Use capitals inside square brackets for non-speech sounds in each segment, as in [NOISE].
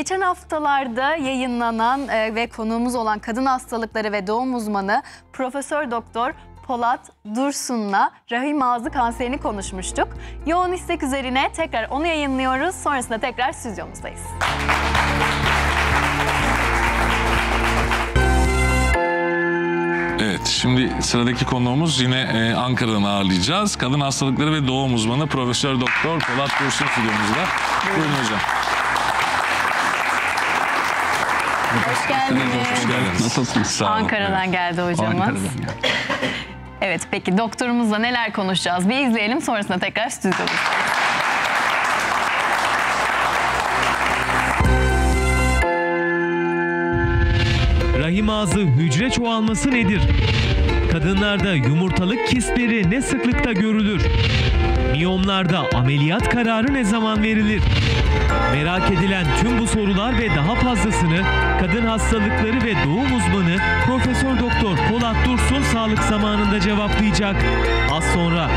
Geçen haftalarda yayınlanan e, ve konuğumuz olan kadın hastalıkları ve doğum uzmanı Profesör Doktor Polat Dursun'la rahim ağzı kanserini konuşmuştuk. Yoğun istek üzerine tekrar onu yayınlıyoruz. Sonrasında tekrar stüdyomuzdayız. Evet, şimdi sıradaki konuğumuz yine e, Ankara'dan ağırlayacağız. Kadın hastalıkları ve doğum uzmanı Profesör Doktor Polat Dursun stüdyomuzda. Buyurun hocam. Hoş geldiniz. Hoş geldiniz. Nasılsınız? Sağ olun. Ankara'dan Evet. geldi hocamız. Ankara'dan. Evet peki doktorumuzla neler konuşacağız? Bir izleyelim sonrasında tekrar stüdyomuzdayız. Rahim ağzı hücre çoğalması nedir? Kadınlarda yumurtalık kistleri ne sıklıkta görülür? Miyomlarda ameliyat kararı ne zaman verilir? Merak edilen tüm bu sorular ve daha fazlasını kadın hastalıkları ve doğum uzmanı Profesör Doktor Polat Dursun sağlık zamanında cevaplayacak. Az sonra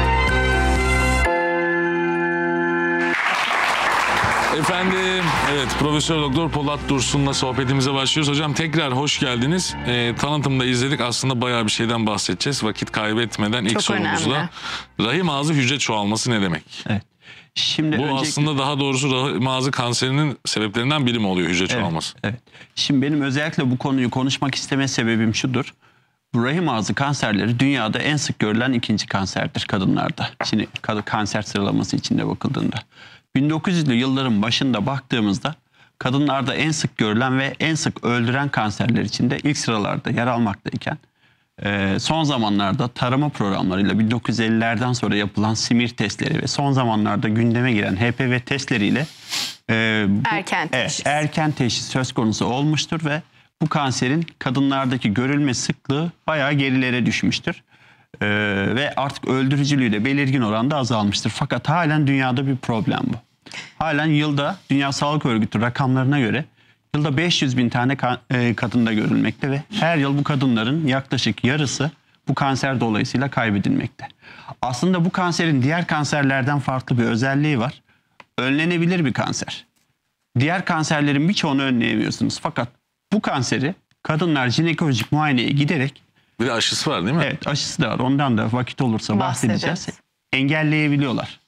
Efendim, evet Profesör Doktor Polat Dursun'la sohbetimize başlıyoruz. Hocam tekrar hoş geldiniz. E, tanıtımda izledik. Aslında bayağı bir şeyden bahsedeceğiz. Vakit kaybetmeden ilk Çok sorumuzla. Rahim ağzı hücre çoğalması ne demek? Evet. Şimdi Bu öncelikle- aslında daha doğrusu rahim ağzı kanserinin sebeplerinden biri mi oluyor hücre çoğalması? Evet. Şimdi benim özellikle bu konuyu konuşmak isteme sebebim şudur. Bu rahim ağzı kanserleri dünyada en sık görülen ikinci kanserdir kadınlarda. Şimdi kadın kanser sıralaması içinde bakıldığında. 1900'lü yılların başında baktığımızda kadınlarda en sık görülen ve en sık öldüren kanserler içinde ilk sıralarda yer almaktayken e, son zamanlarda tarama programlarıyla 1950'lerden sonra yapılan simir testleri ve son zamanlarda gündeme giren HPV testleriyle e, bu- Erken Evet, teşhis. erken teşhis söz konusu olmuştur ve bu kanserin kadınlardaki görülme sıklığı bayağı gerilere düşmüştür. Ee, ve artık öldürücülüğü de belirgin oranda azalmıştır. Fakat halen dünyada bir problem bu. Halen yılda Dünya Sağlık Örgütü rakamlarına göre yılda 500 bin tane ka- e, kadında görülmekte ve her yıl bu kadınların yaklaşık yarısı bu kanser dolayısıyla kaybedilmekte. Aslında bu kanserin diğer kanserlerden farklı bir özelliği var. Önlenebilir bir kanser. Diğer kanserlerin birçoğunu önleyemiyorsunuz. Fakat bu kanseri kadınlar jinekolojik muayeneye giderek Bir de aşısı var değil mi? evet aşısı da var ondan da vakit olursa bahsedeceğiz. Engelleyebiliyorlar.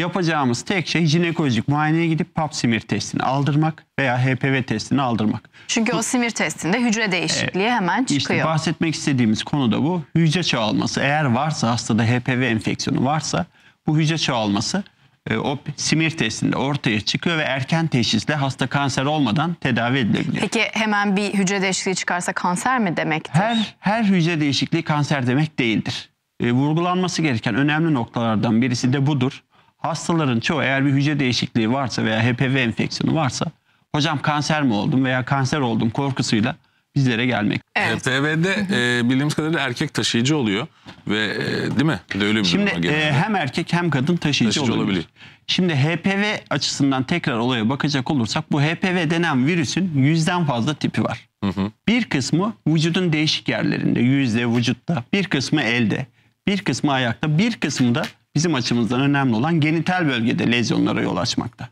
Yapacağımız tek şey jinekolojik muayeneye gidip pap smear testini aldırmak veya HPV testini aldırmak. Çünkü o simir testinde hücre değişikliği hemen İşte çıkıyor. bahsetmek istediğimiz konu da bu. Hücre çoğalması. Eğer varsa hastada HPV enfeksiyonu varsa bu hücre çoğalması e, o simir testinde ortaya çıkıyor ve erken teşhisle hasta kanser olmadan tedavi edilebiliyor. Peki hemen bir hücre değişikliği çıkarsa kanser mi demektir? Her her hücre değişikliği kanser demek değildir. E, vurgulanması gereken önemli noktalardan birisi de budur. Hastaların çoğu eğer bir hücre değişikliği varsa veya HPV enfeksiyonu varsa hocam kanser mi oldum veya kanser oldum korkusuyla bizlere gelmek. Evet. HPV'de e, bildiğimiz kadarıyla erkek taşıyıcı oluyor ve e, değil mi? Bir de öyle bir Şimdi durum var genelde. e, hem erkek hem kadın taşıyıcı, Taşıyıcı olabilir. olabilir. Şimdi HPV açısından tekrar olaya bakacak olursak bu HPV denen virüsün yüzden fazla tipi var. Bir kısmı vücudun değişik yerlerinde, yüzde, vücutta, bir kısmı elde, bir kısmı ayakta, bir kısmı da bizim açımızdan önemli olan genital bölgede lezyonlara yol açmakta.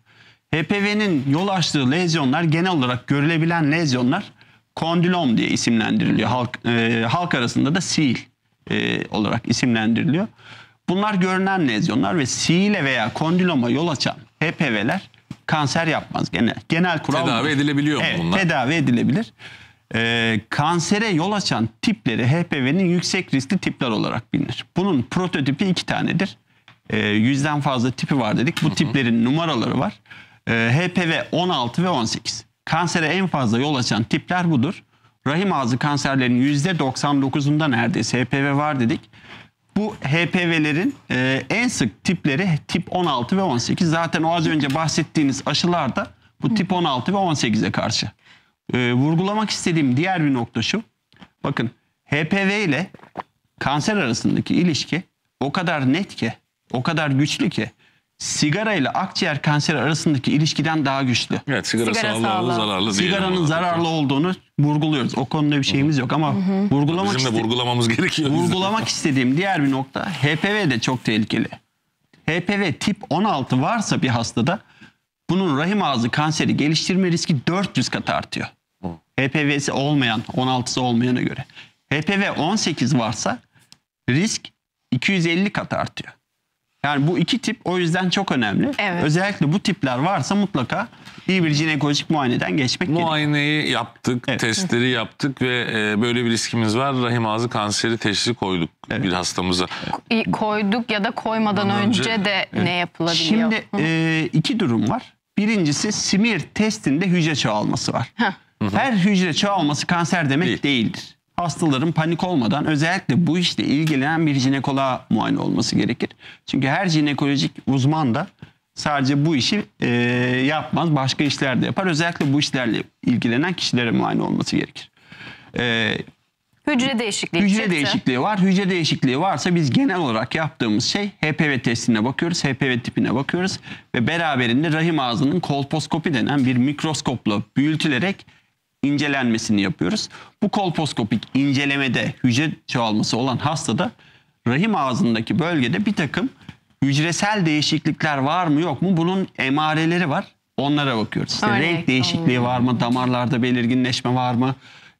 HPV'nin yol açtığı lezyonlar genel olarak görülebilen lezyonlar kondilom diye isimlendiriliyor. Halk, e, halk arasında da sil e, olarak isimlendiriliyor. Bunlar görünen lezyonlar ve sile veya kondiloma yol açan HPV'ler kanser yapmaz genel. Genel kural Tedavi budur. edilebiliyor mu evet, bunlar? Tedavi edilebilir. Ee, kansere yol açan tipleri HPV'nin yüksek riskli tipler olarak bilinir. Bunun prototipi iki tanedir. Ee, yüzden fazla tipi var dedik. Bu tiplerin numaraları var. Ee, HPV 16 ve 18. Kansere en fazla yol açan tipler budur. Rahim ağzı kanserlerinin %99'unda neredeyse HPV var dedik. Bu HPV'lerin e, en sık tipleri tip 16 ve 18. Zaten o az önce bahsettiğiniz aşılar da bu tip 16 ve 18'e karşı. E, vurgulamak istediğim diğer bir nokta şu. Bakın HPV ile kanser arasındaki ilişki o kadar net ki, o kadar güçlü ki sigara ile akciğer kanseri arasındaki ilişkiden daha güçlü. Evet sigara, Sigara sağlığı sağlığı. zararlı diyelim Sigaranın zararlı olduğunu vurguluyoruz. O konuda bir şeyimiz yok ama vurgulamak Bizim de vurgulamamız gerekiyor. Vurgulamak istediğim diğer bir nokta HPV de çok tehlikeli. HPV tip 16 varsa bir hastada bunun rahim ağzı kanseri geliştirme riski 400 kat artıyor. HPV'si olmayan, 16'sı olmayana göre. HPV 18 varsa risk 250 kat artıyor. Yani bu iki tip o yüzden çok önemli. Evet. Özellikle bu tipler varsa mutlaka iyi bir jinekolojik muayeneden geçmek gerekiyor. Muayeneyi yaptık, Evet. testleri yaptık ve e, böyle bir riskimiz var. Rahim ağzı kanseri teşhisi koyduk Evet. bir hastamıza. Koyduk ya da koymadan Ondan önce, önce- de ne yapılabiliyor? Şimdi e, iki durum var. Birincisi smear testinde hücre çoğalması var. Heh. Her hücre çoğalması kanser demek Değil. değildir. Hastaların panik olmadan özellikle bu işle ilgilenen bir jinekoloğa muayene olması gerekir. Çünkü her jinekolojik uzman da sadece bu işi e, yapmaz, başka işler de yapar. Özellikle bu işlerle ilgilenen kişilere muayene olması gerekir. E, Hücre değişikliği Hücre çıktı. değişikliği var. Hücre değişikliği varsa biz genel olarak yaptığımız şey HPV testine bakıyoruz. HPV tipine bakıyoruz. Ve beraberinde rahim ağzının kolposkopi denen bir mikroskopla büyütülerek incelenmesini yapıyoruz. Bu kolposkopik incelemede hücre çoğalması olan hastada rahim ağzındaki bölgede bir takım hücresel değişiklikler var mı yok mu bunun emareleri var. Onlara bakıyoruz. İşte Örnek renk değişikliği var mı? Damarlarda belirginleşme var mı?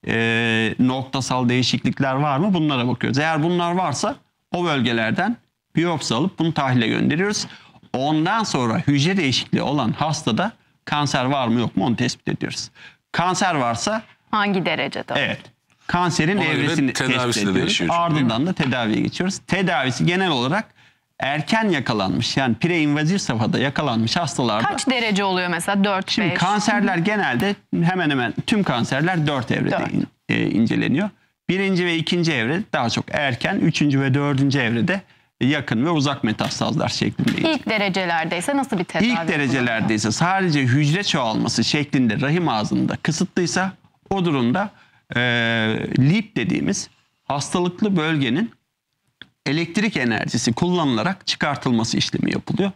Ee, noktasal değişiklikler var mı? Bunlara bakıyoruz. Eğer bunlar varsa o bölgelerden biyopsi alıp bunu tahlile gönderiyoruz. Ondan sonra hücre değişikliği olan hastada kanser var mı yok mu onu tespit ediyoruz. Kanser varsa Hangi derecede? evet kanserin Ona evresini tedavisi de tespit ediyoruz. çünkü, Ardından da tedaviye geçiyoruz. Tedavisi genel olarak erken yakalanmış yani preinvazif safhada yakalanmış hastalarda Kaç derece oluyor mesela? 4 Şimdi 5. kanserler genelde hemen hemen tüm kanserler dört evrede Dört. in- e, inceleniyor. Birinci ve ikinci evre daha çok erken, üçüncü ve dördüncü evrede yakın ve uzak metastazlar şeklinde. İlk derecelerdeyse nasıl bir tedavi? İlk derecelerde ise sadece hücre çoğalması şeklinde rahim ağzında kısıtlıysa o durumda e, LEEP dediğimiz hastalıklı bölgenin elektrik enerjisi kullanılarak çıkartılması işlemi yapılıyor.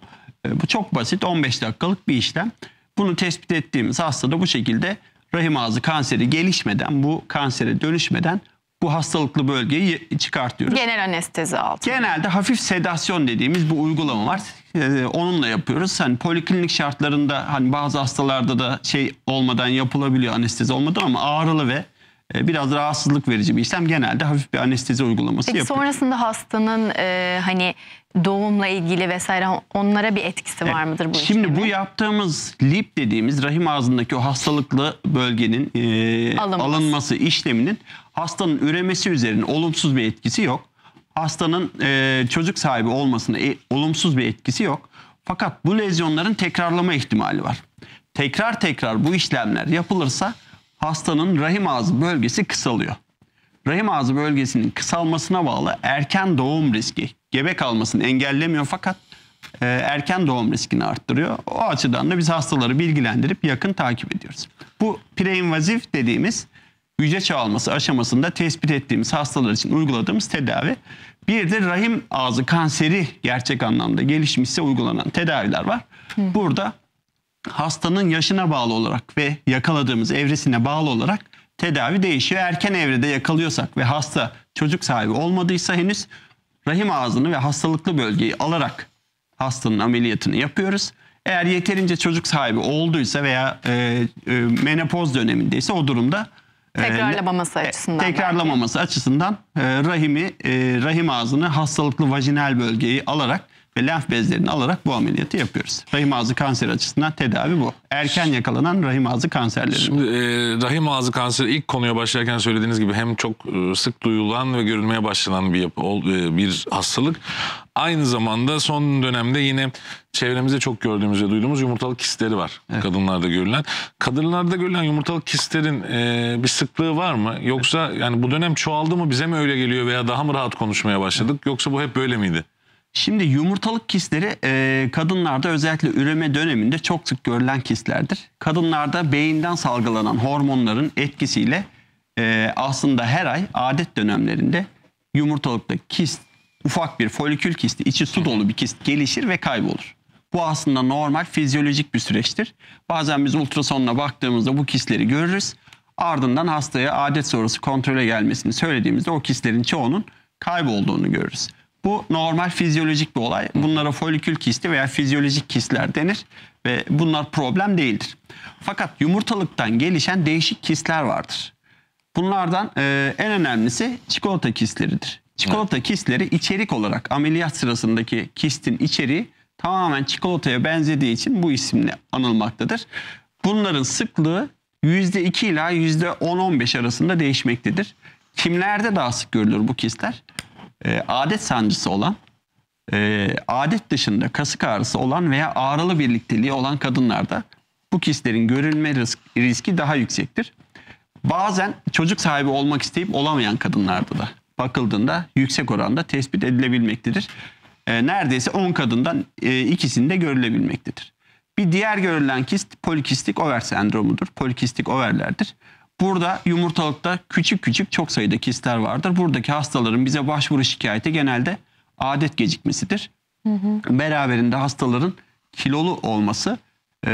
E, bu çok basit 15 dakikalık bir işlem. Bunu tespit ettiğimiz hastada bu şekilde rahim ağzı kanseri gelişmeden bu kansere dönüşmeden bu hastalıklı bölgeyi çıkartıyoruz. Genel anestezi altında. Genelde hafif sedasyon dediğimiz bir uygulama var. Ee, onunla yapıyoruz. Hani poliklinik şartlarında hani bazı hastalarda da şey olmadan yapılabiliyor anestezi olmadan ama ağrılı ve biraz rahatsızlık verici bir işlem. Genelde hafif bir anestezi uygulaması Peki yapıyoruz. sonrasında hastanın e, hani doğumla ilgili vesaire onlara bir etkisi var mıdır bu Şimdi işlemin? bu yaptığımız lip dediğimiz rahim ağzındaki o hastalıklı bölgenin e, Alınması. alınması işleminin hastanın üremesi üzerine olumsuz bir etkisi yok. Hastanın e, çocuk sahibi olmasına e, olumsuz bir etkisi yok. Fakat bu lezyonların tekrarlama ihtimali var. Tekrar tekrar bu işlemler yapılırsa hastanın rahim ağzı bölgesi kısalıyor rahim ağzı bölgesinin kısalmasına bağlı erken doğum riski gebe kalmasını engellemiyor fakat e, erken doğum riskini arttırıyor. O açıdan da biz hastaları bilgilendirip yakın takip ediyoruz. Bu preinvazif dediğimiz hücre çoğalması aşamasında tespit ettiğimiz hastalar için uyguladığımız tedavi. Bir de rahim ağzı kanseri gerçek anlamda gelişmişse uygulanan tedaviler var. Burada hastanın yaşına bağlı olarak ve yakaladığımız evresine bağlı olarak tedavi değişiyor. Erken evrede yakalıyorsak ve hasta çocuk sahibi olmadıysa henüz rahim ağzını ve hastalıklı bölgeyi alarak hastanın ameliyatını yapıyoruz. Eğer yeterince çocuk sahibi olduysa veya e, e, menopoz dönemindeyse o durumda e, Tekrarlamaması e, açısından tekrarlamaması açısından e, rahimi e, rahim ağzını hastalıklı vajinal bölgeyi alarak ve lenf bezlerini alarak bu ameliyatı yapıyoruz. Rahim ağzı kanseri açısından tedavi bu. Erken yakalanan rahim ağzı kanserleri. Şimdi e, rahim ağzı kanseri ilk konuya başlarken söylediğiniz gibi hem çok e, sık duyulan ve görülmeye başlanan bir yapı, ol- e, bir hastalık. Aynı zamanda son dönemde yine çevremizde çok gördüğümüz ve duyduğumuz yumurtalık kistleri var. Kadınlarda görülen. Kadınlarda görülen yumurtalık kistlerin e, bir sıklığı var mı? Yoksa yani bu dönem çoğaldı mı bize mi öyle geliyor veya daha mı rahat konuşmaya başladık? Yoksa bu hep böyle miydi? Şimdi yumurtalık kistleri e, kadınlarda özellikle üreme döneminde çok sık görülen kistlerdir. Kadınlarda beyinden salgılanan hormonların etkisiyle e, aslında her ay adet dönemlerinde yumurtalıkta kist, ufak bir folikül kisti, içi su dolu bir kist gelişir ve kaybolur. Bu aslında normal fizyolojik bir süreçtir. Bazen biz ultrasonla baktığımızda bu kistleri görürüz. Ardından hastaya adet sonrası kontrole gelmesini söylediğimizde o kistlerin çoğunun kaybolduğunu görürüz. Bu normal fizyolojik bir olay. Bunlara folikül kisti veya fizyolojik kistler denir ve bunlar problem değildir. Fakat yumurtalıktan gelişen değişik kistler vardır. Bunlardan e, en önemlisi çikolata kistleridir. Çikolata kistleri içerik olarak ameliyat sırasındaki kistin içeriği tamamen çikolataya benzediği için bu isimle anılmaktadır. Bunların sıklığı %2 ila %10-15 arasında değişmektedir. Kimlerde daha sık görülür bu kistler? E, adet sancısı olan, e, adet dışında kasık ağrısı olan veya ağrılı birlikteliği olan kadınlarda bu kistlerin görülme risk- riski daha yüksektir. Bazen çocuk sahibi olmak isteyip olamayan kadınlarda da bakıldığında yüksek oranda tespit edilebilmektedir. E, neredeyse 10 kadından e, ikisinde görülebilmektedir. Bir diğer görülen kist polikistik over sendromudur. Polikistik overlerdir. Burada yumurtalıkta küçük küçük çok sayıda kistler vardır. Buradaki hastaların bize başvuru şikayeti genelde adet gecikmesidir. Beraberinde hastaların kilolu olması e,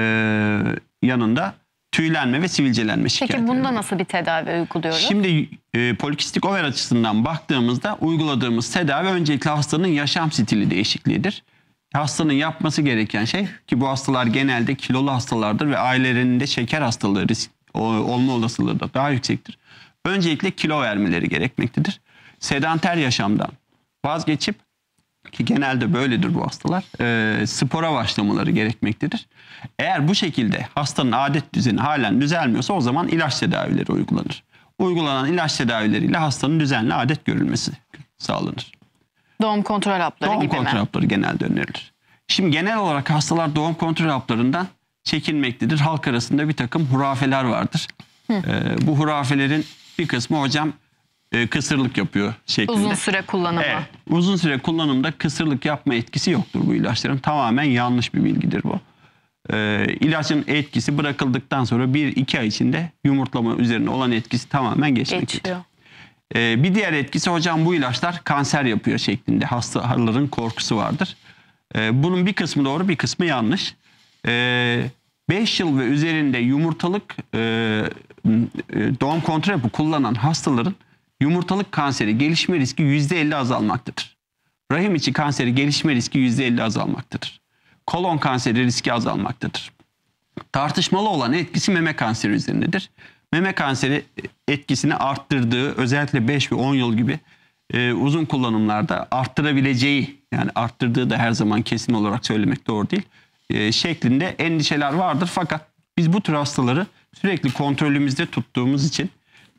yanında tüylenme ve sivilcelenme şikayetleri. Peki bunda nasıl bir tedavi uyguluyoruz? Şimdi e, polikistik over açısından baktığımızda uyguladığımız tedavi öncelikle hastanın yaşam stili değişikliğidir. Hastanın yapması gereken şey ki bu hastalar genelde kilolu hastalardır ve ailelerinde şeker hastalığı risk olma olasılığı da daha yüksektir. Öncelikle kilo vermeleri gerekmektedir. Sedanter yaşamdan vazgeçip ki genelde böyledir bu hastalar e, spora başlamaları gerekmektedir. Eğer bu şekilde hastanın adet düzeni halen düzelmiyorsa o zaman ilaç tedavileri uygulanır. Uygulanan ilaç tedavileriyle hastanın düzenli adet görülmesi sağlanır. Doğum kontrol hapları Doğum gibi kontrol mi? hapları genelde önerilir. Şimdi genel olarak hastalar doğum kontrol haplarından çekinmektedir. Halk arasında bir takım hurafeler vardır. Ee, bu hurafelerin bir kısmı hocam e, kısırlık yapıyor şeklinde. Uzun süre kullanımı. Evet, uzun süre kullanımda kısırlık yapma etkisi yoktur bu ilaçların. Tamamen yanlış bir bilgidir bu. Ee, ilacın etkisi bırakıldıktan sonra 1-2 ay içinde yumurtlama üzerine olan etkisi tamamen geçmektedir. Geçiyor. Ee, bir diğer etkisi hocam bu ilaçlar kanser yapıyor şeklinde hastaların korkusu vardır. Ee, bunun bir kısmı doğru bir kısmı yanlış. 5 yıl ve üzerinde yumurtalık e, e, doğum kontrol hapı kullanan hastaların yumurtalık kanseri gelişme riski %50 azalmaktadır. Rahim içi kanseri gelişme riski %50 azalmaktadır. Kolon kanseri riski azalmaktadır tartışmalı olan etkisi meme kanseri üzerindedir. Meme kanseri etkisini arttırdığı özellikle 5 ve 10 yıl gibi e, uzun kullanımlarda arttırabileceği yani arttırdığı da her zaman kesin olarak söylemek doğru değil e, şeklinde endişeler vardır. Fakat biz bu tür hastaları sürekli kontrolümüzde tuttuğumuz için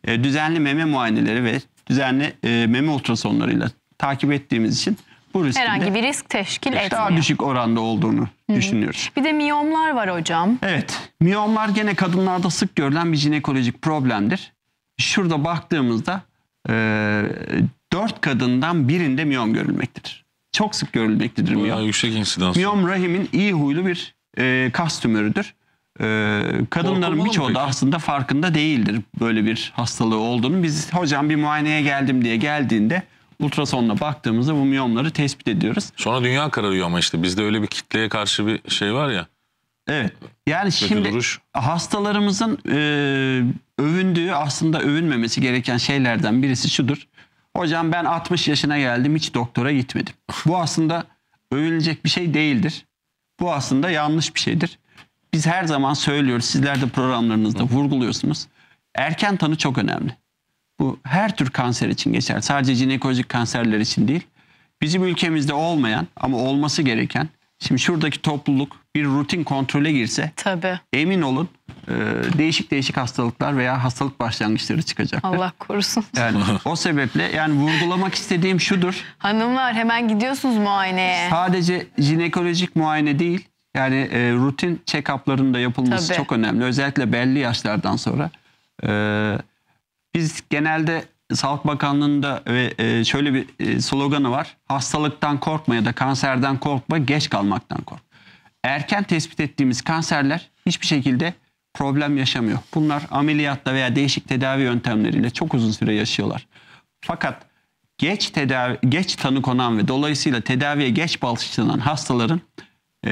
e, düzenli meme muayeneleri ve düzenli e, meme ultrasonlarıyla takip ettiğimiz için bu riskin Herhangi bir risk teşkil etmiyor. daha düşük oranda olduğunu düşünüyoruz. Bir de miyomlar var hocam. Evet, miyomlar gene kadınlarda sık görülen bir jinekolojik problemdir. Şurada baktığımızda e, 4 kadından birinde miyom görülmektedir. Çok sık görülmektedir miyom. yüksek insidans. Miyom rahimin iyi huylu bir e, kas tümörüdür. E, kadınların birçoğu da aslında farkında değildir böyle bir hastalığı olduğunu. Biz hocam bir muayeneye geldim diye geldiğinde ultrasonla baktığımızda bu miyomları tespit ediyoruz. Sonra dünya kararıyor ama işte bizde öyle bir kitleye karşı bir şey var ya. Evet. Yani şimdi duruş. hastalarımızın e, övündüğü aslında övünmemesi gereken şeylerden birisi şudur. Hocam ben 60 yaşına geldim hiç doktora gitmedim. Bu aslında övünecek bir şey değildir. Bu aslında yanlış bir şeydir. Biz her zaman söylüyoruz. Sizler de programlarınızda vurguluyorsunuz. Erken tanı çok önemli. Bu her tür kanser için geçer. Sadece jinekolojik kanserler için değil. Bizim ülkemizde olmayan ama olması gereken. Şimdi şuradaki topluluk bir rutin kontrole girse Tabii. emin olun e, değişik değişik hastalıklar veya hastalık başlangıçları çıkacaktır. Allah korusun. Yani [LAUGHS] o sebeple yani vurgulamak istediğim şudur. Hanımlar hemen gidiyorsunuz muayeneye. Sadece jinekolojik muayene değil. Yani e, rutin check-up'ların da yapılması Tabii. çok önemli. Özellikle belli yaşlardan sonra. E, biz genelde Sağlık Bakanlığı'nda ve e, şöyle bir e, sloganı var. Hastalıktan korkma ya da kanserden korkma, geç kalmaktan kork. Erken tespit ettiğimiz kanserler hiçbir şekilde problem yaşamıyor. Bunlar ameliyatla veya değişik tedavi yöntemleriyle çok uzun süre yaşıyorlar. Fakat geç tedavi geç tanı konan ve dolayısıyla tedaviye geç başlanan hastaların e,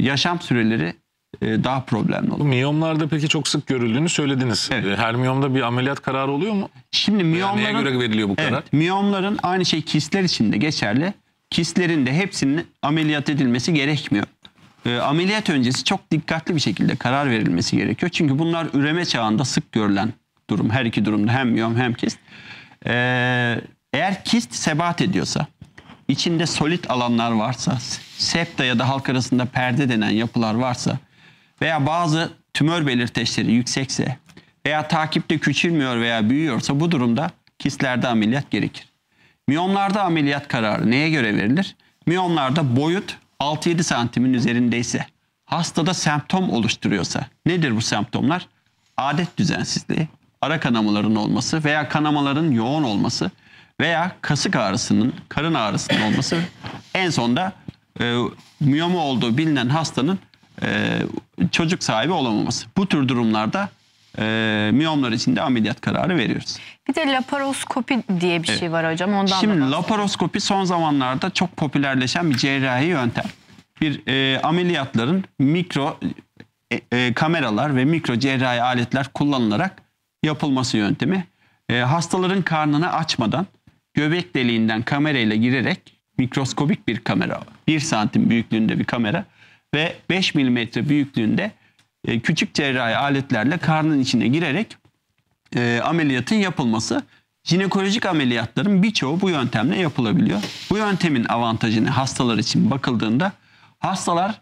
yaşam süreleri e, daha problemli Bu olur. miyomlarda peki çok sık görüldüğünü söylediniz. Evet. E, Her miyomda bir ameliyat kararı oluyor mu? Şimdi miyomların Neye göre veriliyor bu karar? Evet, miyomların aynı şey kistler için de geçerli. kistlerin de hepsinin ameliyat edilmesi gerekmiyor. E, ameliyat öncesi çok dikkatli bir şekilde karar verilmesi gerekiyor. Çünkü bunlar üreme çağında sık görülen durum. Her iki durumda hem miyom hem kist. E, eğer kist sebat ediyorsa, içinde solit alanlar varsa, septa ya da halk arasında perde denen yapılar varsa veya bazı tümör belirteçleri yüksekse veya takipte küçülmüyor veya büyüyorsa bu durumda kistlerde ameliyat gerekir. Miyomlarda ameliyat kararı neye göre verilir? Miyomlarda boyut 6-7 santimin üzerindeyse, hastada semptom oluşturuyorsa, nedir bu semptomlar? Adet düzensizliği, ara kanamaların olması veya kanamaların yoğun olması veya kasık ağrısının, karın ağrısının olması en sonda e, miyomu olduğu bilinen hastanın e, çocuk sahibi olamaması. Bu tür durumlarda e, miyomlar için de ameliyat kararı veriyoruz. Bir de laparoskopi diye bir şey var hocam. Ondan da Şimdi laparoskopi son zamanlarda çok popülerleşen bir cerrahi yöntem. Bir e, ameliyatların mikro e, e, kameralar ve mikro cerrahi aletler kullanılarak yapılması yöntemi. E, hastaların karnını açmadan göbek deliğinden kamerayla girerek mikroskobik bir kamera, 1 santim büyüklüğünde bir kamera ve 5 milimetre büyüklüğünde e, küçük cerrahi aletlerle karnın içine girerek e, ameliyatın yapılması. Jinekolojik ameliyatların birçoğu bu yöntemle yapılabiliyor. Bu yöntemin avantajı ne? Hastalar için bakıldığında hastalar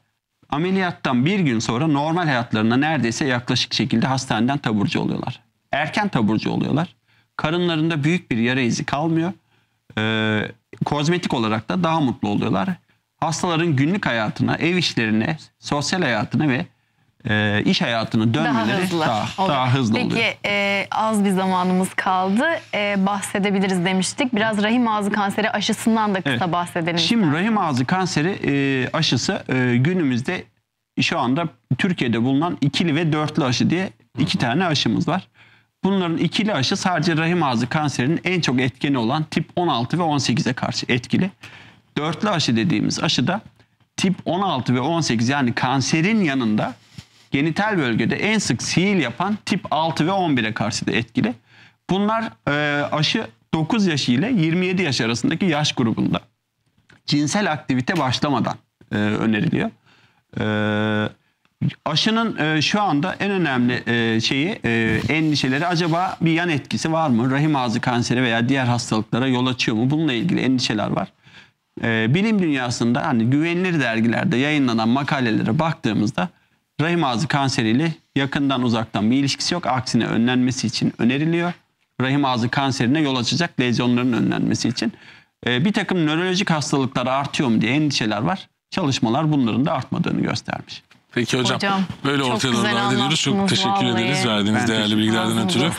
ameliyattan bir gün sonra normal hayatlarına neredeyse yaklaşık şekilde hastaneden taburcu oluyorlar. Erken taburcu oluyorlar. Karınlarında büyük bir yara izi kalmıyor. Ee, kozmetik olarak da daha mutlu oluyorlar. Hastaların günlük hayatına, ev işlerine, sosyal hayatına ve e, iş hayatına daha dönmeleri hızlı. daha, oluyor. daha hızlı Peki oluyor. e, az bir zamanımız kaldı. E, bahsedebiliriz demiştik. Biraz rahim ağzı kanseri aşısından da kısa Evet. bahsedelim. Şimdi rahim ağzı kanseri e, aşısı e, günümüzde şu anda Türkiye'de bulunan ikili ve dörtlü aşı diye iki tane aşımız var. Bunların ikili aşı sadece rahim ağzı kanserinin en çok etkeni olan tip 16 ve 18'e karşı etkili. Dörtlü aşı dediğimiz aşıda tip 16 ve 18 yani kanserin yanında genital bölgede en sık sihir yapan tip 6 ve 11'e karşı da etkili. Bunlar e, aşı 9 yaş ile 27 yaş arasındaki yaş grubunda cinsel aktivite başlamadan e, öneriliyor. E, aşının e, şu anda en önemli e, şeyi e, endişeleri acaba bir yan etkisi var mı? Rahim ağzı kanseri veya diğer hastalıklara yol açıyor mu? Bununla ilgili endişeler var. E, bilim dünyasında hani güvenilir dergilerde yayınlanan makalelere baktığımızda rahim ağzı kanseriyle yakından uzaktan bir ilişkisi yok. Aksine önlenmesi için öneriliyor. Rahim ağzı kanserine yol açacak lezyonların önlenmesi için. Ee, bir takım nörolojik hastalıklar artıyor mu diye endişeler var. Çalışmalar bunların da artmadığını göstermiş. Peki hocam, Hocam, böyle ortaya doğru ediyoruz. Çok teşekkür vallahi. ederiz verdiğiniz Ben değerli bilgilerden ötürü.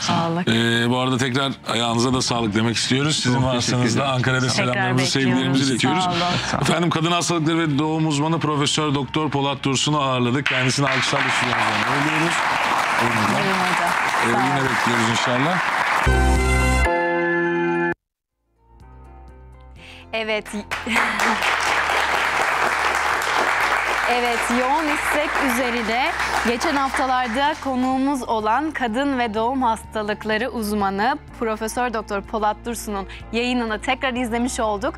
Ee, bu arada tekrar ayağınıza da sağlık demek istiyoruz. Sizin vasıtanızda. Ankara'da selamlarımızı, sevgilerimizi iletiyoruz. [LAUGHS] Efendim kadın hastalıkları ve doğum uzmanı Profesör Doktor Polat Dursun'u ağırladık. Kendisine alkışlarla. Buyurun hocam. Ee, yine bekliyoruz inşallah. Evet. [LAUGHS] Evet, yoğun istek üzerine geçen haftalarda konuğumuz olan kadın ve doğum hastalıkları uzmanı Profesör Doktor Polat Dursun'un yayınını tekrar izlemiş olduk.